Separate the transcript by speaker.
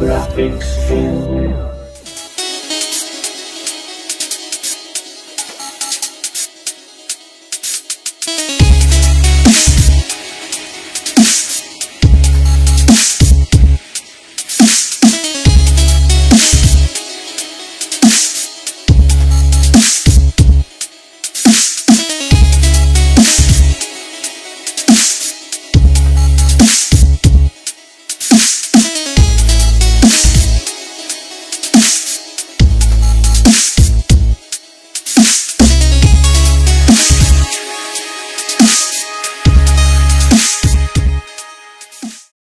Speaker 1: graphics film.